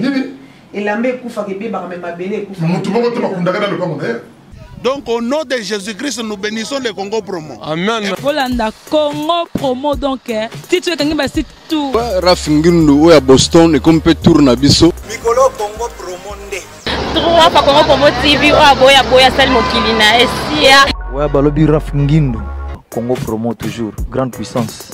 nini elamba ekufaka ebebaka me mabele ekufa motu moko te bakundaka na lopango na ye Donc au nom de Jésus-Christ, nous bénissons le Congo Promo. Amen. Bolanda Congo Promo donc eh, titre ekangi ba site tout. Raf Ngindu oya Boston ekomi mpe tour na biso. Mikolo Congo Promo nde. Trois pa Congo Promo TV oya boya boya sali mokili na esia. Oya balobi Raf Ngindu. Congo Promo toujours grande puissance.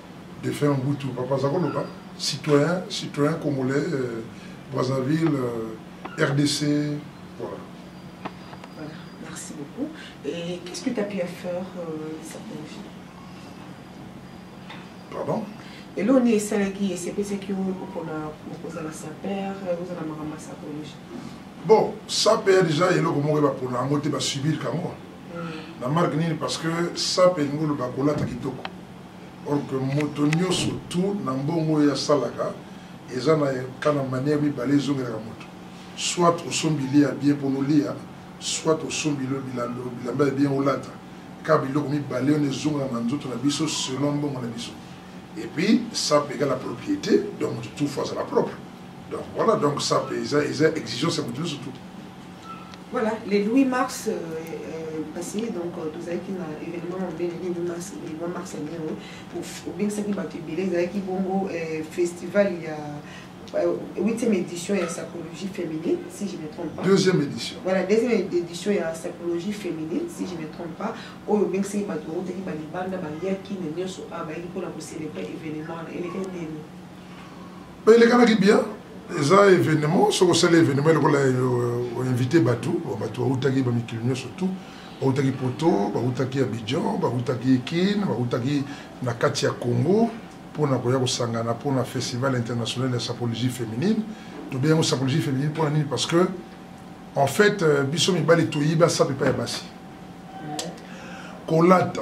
Defunt Mbutu, papa aza koloba citoyen, citoyen congolais, euh, Brazzaville, euh, RDC, voilà. Voilà, merci beaucoup. Et qu'est-ce que tu as pu faire euh, certaines filles Pardon eloko nde esalaki esepesaki mpona kozala saper ozala makambo ya sapologie bon saper déjà eloko moko ebapona yango te basubir kango hmm. na marke nini parce que sape elingi oloba kolata kitoko Or que moto nyoso tout na mbongo oyo asalaka eza na kana manière mibale ezongelaka moto. Soit osombi lia bien mpo nolia, soit osombi lo bilalo bilamba ya bien olata. Kaka biloko mibale oyo ezongaka na nzoto na biso selon mbongo na biso. Et puis sape ega la propriété donc moto tout fois azala propre. Donc voilà donc sape eza eza exigence ya moto nyoso tout. Voilà, le 8 mars, euh, euh, passé, donc euh, tozalaki na événement mobile le 8 mars, le 8 mars yango yango obengisaki bato ebele ezalaki bongo euh, festival ya euh, huitième édition ya psychologie féminine si je ne trompe pas deuxième édition voilà deuxième édition ya psychologie féminine si je ne trompe pas oyo obengisaki bato bautaki balibanda bayaki na nyonso awa bayaki mpona kocélèbre événement wana elekaki ndeni elekanaki bien eza événement soki osali événement lokola oinvite euh, bato bato bautaki bamikili nyonso tout bautaki poto bautaki abidjan bautaki kin bautaki na kati ya congo mpo na koya kosangana mpo na festival international ya sapologie féminine tobe yango sapologie féminine mpo na nini parce que en fait euh, biso mibali toyiba sape epai ya basi kolata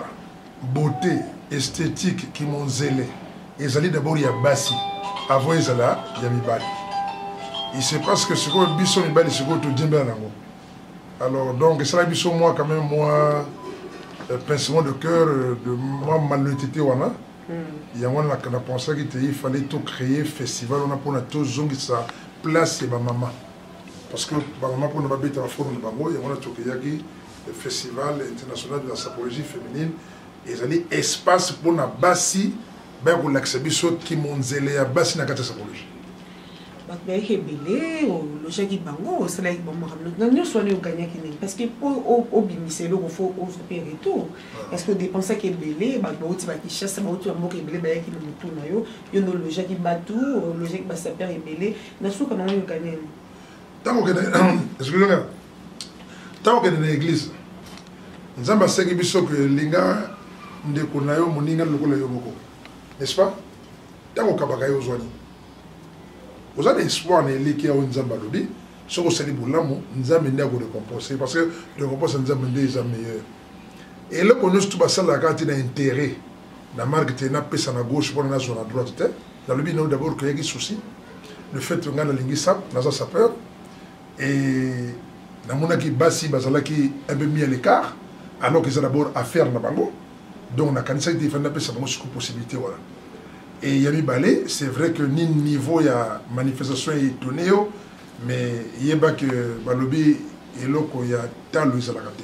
Beaute esthetique kimonzele ezali d'abord ya basi avant ezala ya mibali. Il se passe que sikoyo biso mibali sikoyo todiembela nango. Alors donc esala biso moi quand même moi euh, pincement de cœur euh, de moi malhonnêteté wana. Mm. yango wana na pensaki te il fallait to créer festival wana mpona tozongisa place ya bamama parce que bamama mpona babeta bafone na bango yango wana tokeyaki Festival international de la sapologie féminine ezali espace mpo na basi baya kolakisa biso kimonzele ya basi na kati ya sapologie bato bayaki ebele olojaki bango osalaki bango makambo na nyonso wana oganyaki nini parce que mpo obimisa eloko fo ozwa mpe retour parce que odépensaki ebele bato bauti bakishasa bauti bamboka ebele bayaki na motu na yo yo nde olojaki bato olojaki basaper ebele na suka nango okanini ntango okende excusez-moi ntango okende na église nzambe asengi biso ke linga ndeko na yo moninga lokola yo moko n'est-ce pas ntango okabaka ye ozwa nini oza na espoir na elikya oyo nzambe alobi soki osali bolamu nzambe nde akorekompense parce que récompense ya nzambe nde eza meilleur eloko nyonso tu basalaka ti na intérêt na marque te napesa na gauche mpona nazwa na droite te nalobi nao d'abord keyaki souci le fait ngai nalingi sap naza sapeur et namonaki basi bazalaki un peu mis à l'écart alors que eza d'abord affaire na bango donc nakanisaki te efandi napesa bango siko possibilité wana et ya mibale c'est vrai que ni niveau ya manifestation etone yo mais yeba que balobi eloko ya talo ezalaka te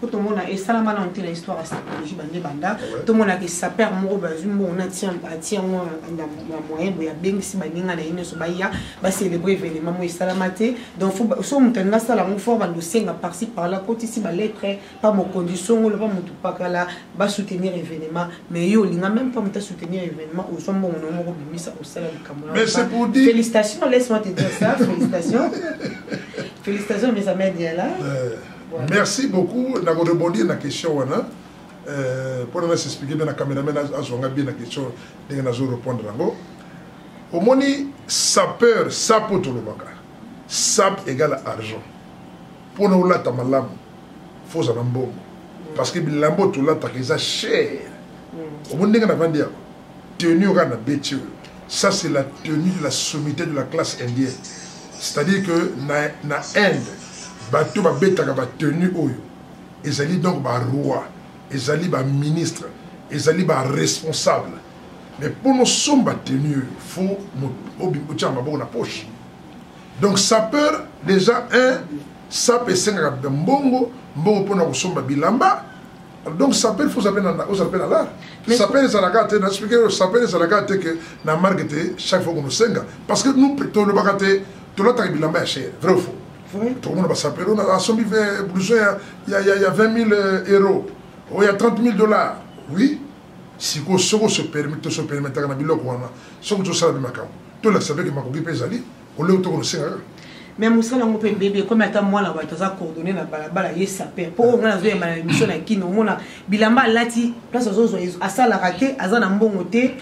po tomona esalama nano te na histoire ya stratégie banda ebanda tomonaka esaper moko bazwi mbongo na atie yango na moyen boye abengisi baninga na ye nyonso baya bacelebre événement mo esalama te donc so moto alingi asala yango fort bando osenga parci parla kotisi balettre pa mokonzi songolo pa motu pakala basoutenir événement mais yo olinga même pa moto asoutenir événement ozwa mbongo na moko obimisa osala likambo félicitation laisse moi te dire ça félicitation Félicitations mes amis Diala. Euh, voilà. Merci beaucoup. Na rebondir na question wana. Euh, pour nous expliquer bien la caméraman azonga bien la question ndenge nazo répondre yango. Omoni sapeur sapo tolobaka. Sap égale argent. Pour nous lata malamu. Faut ça mbongo. Parce que bilambo tolataka eza cher. Mm. Omoni ndenge na vandi yako. tenue oka na beti oyo ça c'est la tenue de la sommité de la classe indienne c'est-à-dire que na, na inde bato babetaka batenue oyo ezali donc baroi ezali baministre ezali baresponsable mais mpo nosomba tenue oyo fo otyaka maboko na poche donc sapeur déjà un sape esengaka mbongo mbongo mpo na kosomba bilamba donc sapele fo ozala mpe na lar sapele ezalaka te na explike yo sapele ezalaka te ke na marke te chaque fois konosenga parce que nous tolobaka te tolataka bilamba ya chere vrai fo tokomona basapele oyo asombi blouson ya 20 000 euro oyo ya 30 000 dollars oui sikoyo soki osopermetaka na biloko wana soki tosala mpe makambo tolakisa mpe ke makoki mpe ezali oleo toko losenga kaka mais mosala yango mpe bebe ekomi ata mwana bato aza coordonne na balabala ye saper mpo oyo ngai nazoyemba na émission na kino omona bilamba alati place azozwa asalaka te aza na mbongo te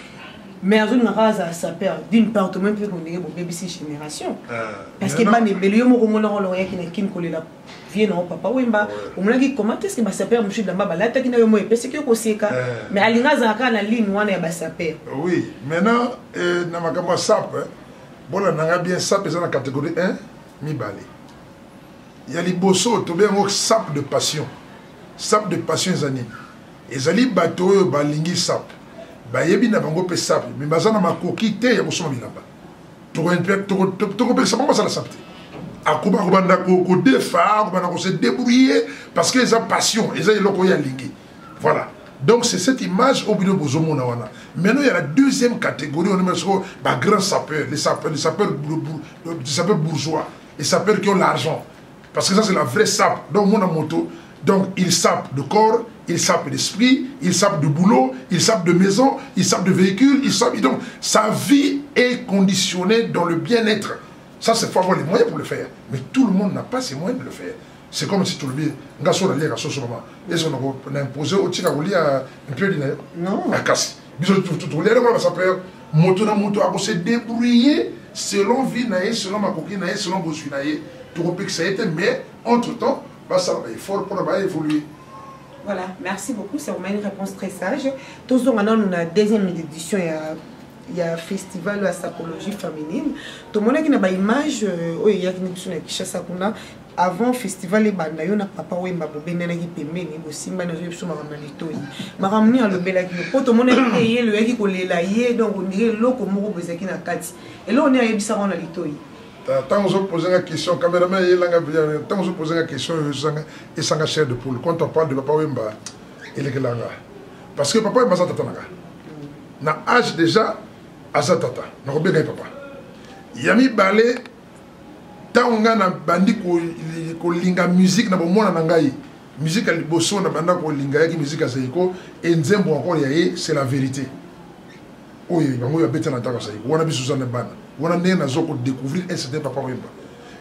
mais azolinga kaka azala saper d'une part tomoi mpe kondenge bobebisi génération ah, parce que bana ebele yo moko omonaka olongo yaki na kini kolela vie nao papa wemba omonaki comment est ce que basaper mosusu bilamba balataki na yo moi epesaki yo koseka eh. mais alinga azala kaka na ligne wana ya basaper oui maintenant eh, na makambo ya sape Bola nanga bien sap eza na catégorie 1 mibale. Ya liboso tobe yango sap de passion. Sap de passion eza nini? Ezali bato oyo balingi sap. Bayebi na bango mpe sap, mais baza na makoki te ya kosomba bilamba. Tokopekisa bango basala sap te. akoba kobanda kodefa akobanda kose débrouiller parce que eza passion eza eloko oyo alingi voilà donc c'est cette image au bino bozomona wana maintenant il y a la deuxième catégorie on aime ba grand sapeur les sapeurs les sapeurs euh, les sapeurs bourgeois les sapeurs qui ont l'argent parce que ça c'est la vraie sape donc mon moto donc il sape le corps il sape d'esprit, il sape de boulot, il sape de maison, il s'appelle de véhicule, il s'appelle... Donc, sa vie est conditionnée dans le bien-être. Ça, c'est faut avoir les moyens pour le faire. Mais tout le monde n'a pas ces moyens de le faire. c'est comme si tolobi nga so naliaka soso mama ese nako na impose otika kolia mpiodi na yo kasi biso tokolia ndeko na basaprere moto na moto akose débrouiller selon vie na ye selon makoki na ye selon bozwi na ye tokopekisa ye te mais entre temps basala baeffort mpona baévoluer Voilà, merci beaucoup. C'est vraiment une réponse très sage. Tous les gens, nous avons deuxième édition ya festival ya sapologie féminine tomonaki na baimage euh, oyo eyaki na biso na kishasa kuna avant festival ebanda yo na papa wemba bobendanaki pembeni bosimbani ozoyebi biso makambo ya litoi makambo nini alobelaki yo mpo tomonaki te ye loyaki kolela ye donc ondire eloko moko bozalaki na kati eloko nini ayebisaka na litoi ntango ozopose nga question cameraman eyelanga ntango ozopose nga question esanga chair de poule quand on parle de papa wemba elekelanga parce que papa wemba aza tata nanga na age déjà aza tata nakobenga ye papa ya mibale ntango ngai nabandi kolinga miziki na bomwana na ngai miziki ya liboso nabanda kolinga yaki miziki ya zaiko enzembo encore ya ye c'est la vérité oyo yango oyo abetana ntaka zaiko wana biso oza na bana wana ndenge nazo kodécouvrir un certain papa wemba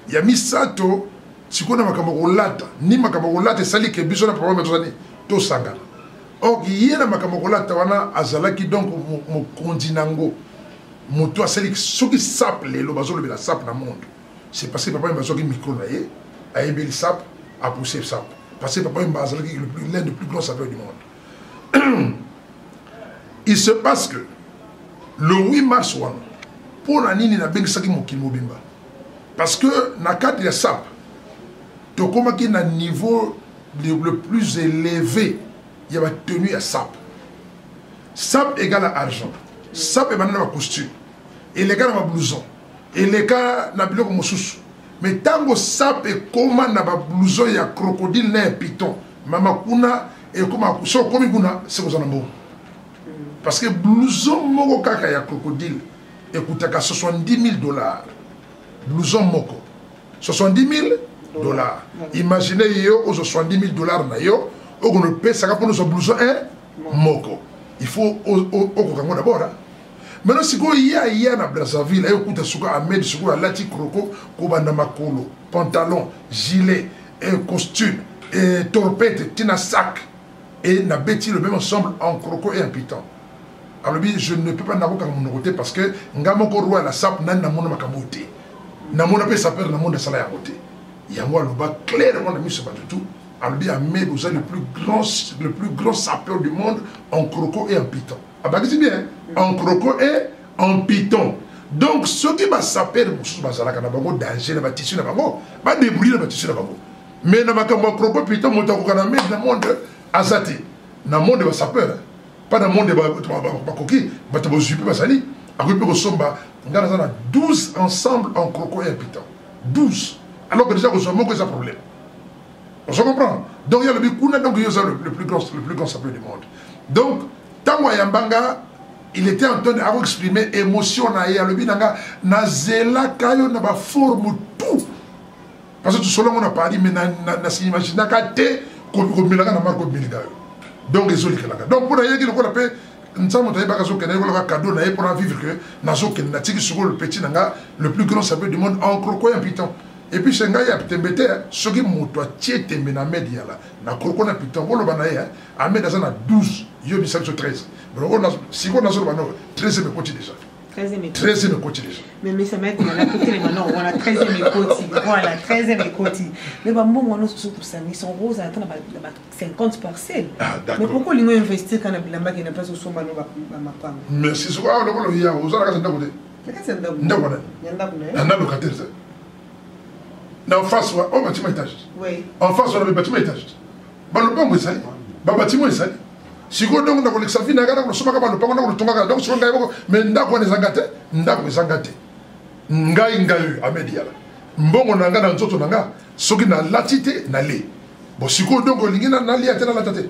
ya misato sikoyo na makambo ya kolata ni makambo ya kolata esali ke biso na papa wemba tozani tosangana or ye na makambo ya kolata wana azalaki donc mokonzi na yango moto asali soki sap lelo bazolobela sap na monde c'est parce que papa yemba azwaki micro na ye ayebeli sap apousse sap parce que papa yemba azalaki l'un de plus grands sapeurs du monde il se passe que le 8 mars wana mpo na nini nabengisaki mokili mobimba parce que na cadre ya sap tokomaki na niveau le plus élevé ya batenue ya sap sap egal à argent sap ebanda na bacostume eleka na bablouson eleka na biloko mosusu me ntango sap ekóma na bablouson ya crocodile na ya piton mama kuna ekóma so okomi kuna se kozwa na mbongo parce que blouson moko kaka ya crocodile ekutaka 70 000 dollars blouson moko 70 000 dollars imagine yo ozwa 70 000 dollars na yo okono pesaka mpo nozwa blouson 1 moko il faut okoka ngo d'abord hein? maintenant sikoyo ye aya na brazzaville aye okuta suka ahmed sikoyo alati kroko kobanda makolo pantalon gilet eh, costume eh, torpete ti na sac e nabeti le même ensemble en kroko et en piton alobi je ne peux pas nakokaka monoko te parce que nga moko roi la sape nani namona makambo te namona mpe sapere na monde asala yango te yango aloba clairement na miso bato tout alobi amed oza le plus grand le plus grand sapeur du monde en croco et en piton abakisi bien en croco et en piton donc soki basapere mosusu bazalaka na bango danger na batisi na bango badebrouille na batisi na bango mais na makambo ya croco piton moto akoka na mede na monde aza te na monde basapere mpa na monde bakoki bato bozwi mpe bazali akoki mpe kosomba ngai naza na 12 ensemble en croco et en piton 12 alors que déjà kozwa moko eza problème ozo comprendre donc ye alobi kuna donc ye oza le plus grand le plus grand sapeur du monde donc ntango ayamba nga il était en train ako exprimer émotion na ye alobi na nga nazelaka yo na baforme tout parce que tosolo yango na paris mais nasimaginaka te komelaka na marco milika yo donc ezolikelaka donc mpo nayeki lokola mpe nsa moto ayebaka azokende yekolaka cadeau na ye mpona vivre que nazokende natiki sikoyo le petit na nga le plus grand sapeur du monde en croco ya piton epuis se ngai ya tembe te soki moto atie tembe na med yala na kroko na piton boloba na ye amed aza na 12 yo bisa biso 13 sikoyo nazoloba no 13 mekoti deja 13 mekoti deja mais bambongo wana osusu kosangisa ngo ozala ata na ba 50 parcelle mais poko olingo investir kana bilamba kena place osomba no bamapango merci sikoyo awa lokola oya ozalaka za ndako te ndako wana na locataire zali na face wa o bâtiment étage en face wana bâtiment étage balopango ezali babâtiment ezali sikoyo ndongo nakolekisa vi nayaka nakolosomaka balopango nakolotongaka donc sikoyo ngai moko me ndako wana ezanga te ndako ezanga te ngai ngai oyo amed yala mbongo na ngai na nzoto na ngai soki nalati te nale bo sikoyo ndongo olingi nalia te nalata te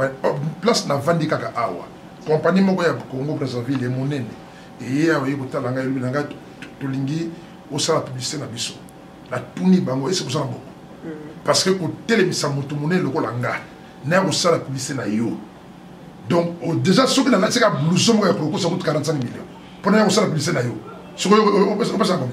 Oh, place navandi kaka awa kompani moko ya congo brazzaville ya monene eye awa ye kotala ngai elobi na ngai tolingi osala publicité na biso natuni bango ese koza na bongo mm. parce que kotelemisa moto monene lokola nga naya kosala publicité na yo donc oh, déjà soki nalatika blouson moko ya kolokosa kutu 45 million mpo naya kosala publicité na yo soki opesa bango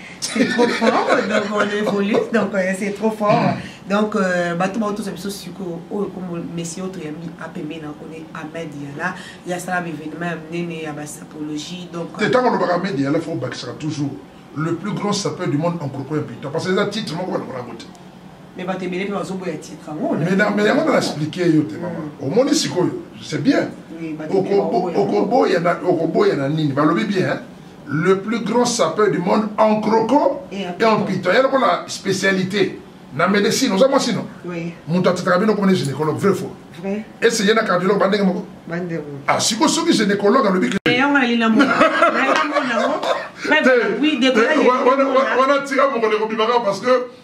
c'est trop fort donc on évolue donc euh, c'est trop fort donc euh, bato baotosa biso sikoyo oyo kombo messie oyo toyambi apembe na kone ahmed yala ye asala baévénement ya monene ya basapologie donc te ntango olobaka ahmed yala fo obakisaka toujours le plus grand sapeur du monde en cropo ya pita parce que eza titre moko bana kolango te mais bato ebele mpe bazoboya titre yango mais yango na explike yo te mama mm. omoni sikoyo c'est bien okoboya na nini balobi bien le plus grand sapeur du monde en croco et en pito ya lokola spécialité na médecine oza mwasi no moto atetaka bino komona gynécologue vrai faux ese ye na cardiologue bandenge moko ah, siko soki gynécologue alobi wana tika mokolo ekobima kaka parce que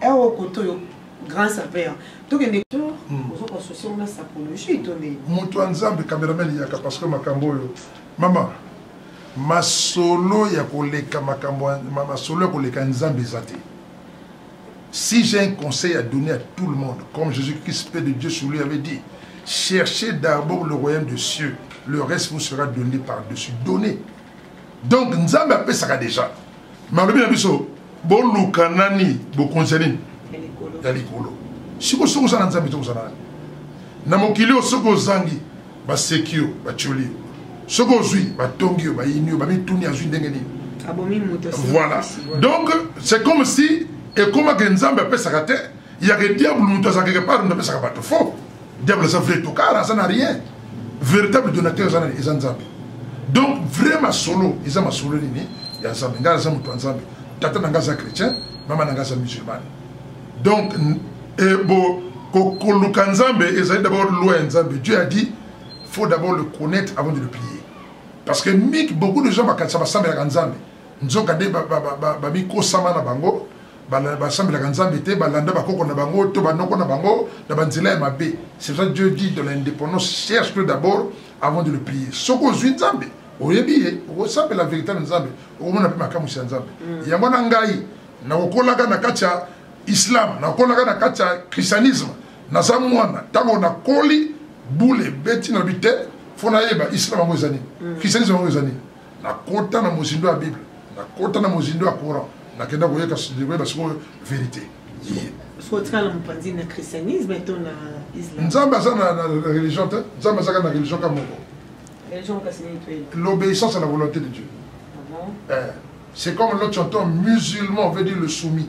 ewo koto yo grand serpent tokende hmm. ozo ko associer ona sapologie to nde mutu ya nzambe cameraman yaka parce que makambo oyo mama masolo ya koleka makambo masolo ya koleka nzambe eza te si j'ai un conseil à donner à tout le monde comme jésus-christ paix de dieu sur lui avait dit cherchez d'abord le royaume de cieux le reste vous sera donné par dessus donner donc nzambe apesaka deja me alobi na biso boluka nani bokonzi ya nini ya likolo siko soki oza na nzambe tokozala nani na mokili oyo soki ozangi baseki yo batyoli yo soki ozwi batongi yo bayini yo bamituni azwi ndenge nini voilà donc c'est comme si ekomaka nzambe apesaka te yake diable moto azalaka quelque part moto apesaka bato faux diable aza vrai tokara aza na rien véritable donateur aza na eza nzambe donc vrai masolo eza masolo nini ya nzambe ngai naza moto ya nzambe tata na ngai aza chrétien mama na ngai aza musulmane donc eh, bo koluka nzambe ezali d'abord loi ya nzambe dieu a dit faut d'abord le connaître avant de le prier parce que mik beaucoup de gens bakatisa basambelaka nzambe nzoka nde bamikosama na bango basambelaka nzambe te balanda bakoko na bango to banoko na bango na banzela ya mabe c'est ça dieu dit dans l'indépendance cherche le d'abord avant de le prier soki ozwi nzambe oyebi ye okosambela verité na nzambe okomona mpe makamwisi ya nzambe mm. yango na ngai nakokolaka na kati ya islam nakokolaka na kati ya christianisme naza mwana ntango nakoli bule ebeti na bi te fo nayeba islam yango eza nini mm. christianisme yango eza nini nakota na mozindo ya bible nakota na mozindo ya coran nakenda koyeka koyeba sikoyo verité nzambe aza na religion te nzambe azaka na religion ka moko l'obéissance à la volonté de dieu ah eh, c'est comme l'autre chantant musulman veut dire le soumis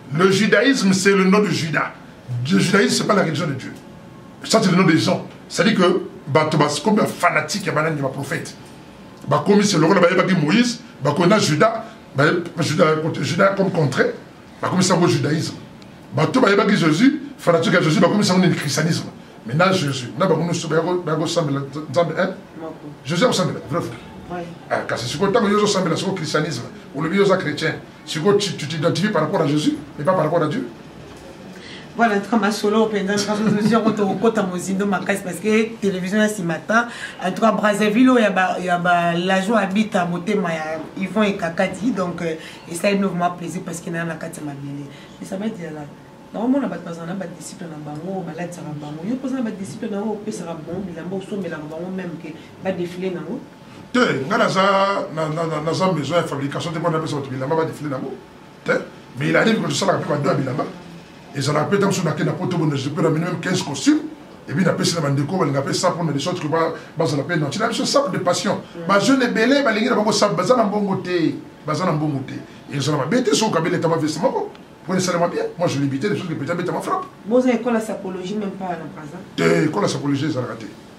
Le judaïsme, c'est le nom de Judas. Le judaïsme, c'est pas la religion de Dieu. Ça, c'est le nom des gens. C'est-à-dire que, bato bakomi ba fanatique ya banani ya baprofete bakomi se lokola bayebaki moïse bakomi na juda juda comme contraire bakomi sango judaïsme bato bayebaki jésus fanatique ya jésus bakomi sango nini christianisme mais na jésus na bango nyonso bayakosambela nzambe eh? jésus akosambela vrai kasi sikoyo ntango yo ozosambela soko christianisme olobi yo oza chrétien Siko, tu t'identifies par rapport à Jésus et pas par rapport à Dieu voilà en tout cas masolo oyo mpenza transmission oyo tokokota mozindo makasi parce que télévision ya nsima ta en tout cas brazzaville oyo ya balajo abita motema ya yvon ekakati donc euh, esali bino vraiment plaisir parce que naya na kati ya mabele esamati yala naomona bato bazala na badisciple na bango balatisaka bango yo mpoza na badisciple na yango opesaka bango bilamba osombelaka bango meme ke badefile na yango te ngai naza naza maison ya fabrication te mpo napesa bato bilamba badefile nango te mais il arrive que tosalaka mpe bado ya bilamba ezalaka mpe ta mosusu nake na poto bonape na mini meme 15 costume ebi napesi na bandeko balinga mpe sapo na desorte que bazala mpe nanti na biso sapo de passion bajeune ebele balingi na bango sapo baza na mbongo te baza na mbongo te ezala mabe te soki okabeli etama veste moko mpo esalema bien moi je libite de soki peta betama frappe te ekola sapologie ezalaka te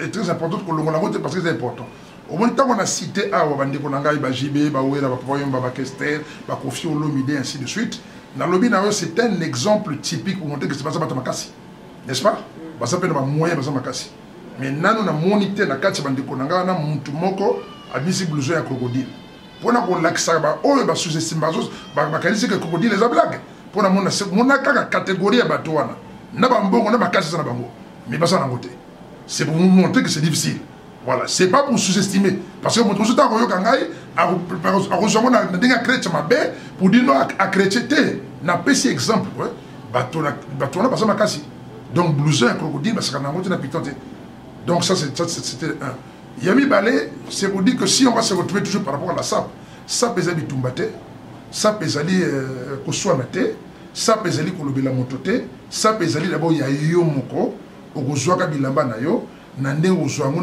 est très important tokolongola yango te parce que eza important omoni ntango na cité awa bandeko na ngai bajibe bawela bapapa yomba bakester bakofi olomide ainsi de suite nalobi na yo c'est un exemple typique omonte kese baza bato makasi n'est-ce pas baza mpe na bamoyen baza makasi mais nano namoni te na kati ya bandeko na ngai wana motu moko abisi blouson ya crocodile mpo na kolakisaka baoyo basusestime bakanisi ke crocodile eza blague mpo na mona kaka kategorie ya bato wana na bambongo na makasi eza na bango mais baza nango te c'est pour nous montrer que c'est difficile voilà c'est pas pour sous-estimer parce que moto mosusu ntango akoyoka ngai akozwa ngo na ndenge akreche mabe pour dire no akreche te napesi exemple bato wana baza makasi donc blouson ya crocodile basakana yango te na piton te donc ça c'était un ya mibale c'est pour dire que si on va se retrouver toujours par rapport à la sap sap eza bitumba te sap ezali euh, koswana te Sape ezali kolobela moto te, sape ezali d'abord ya yo moko, okozwaka bilamba na yo na ndenge okozwa yango.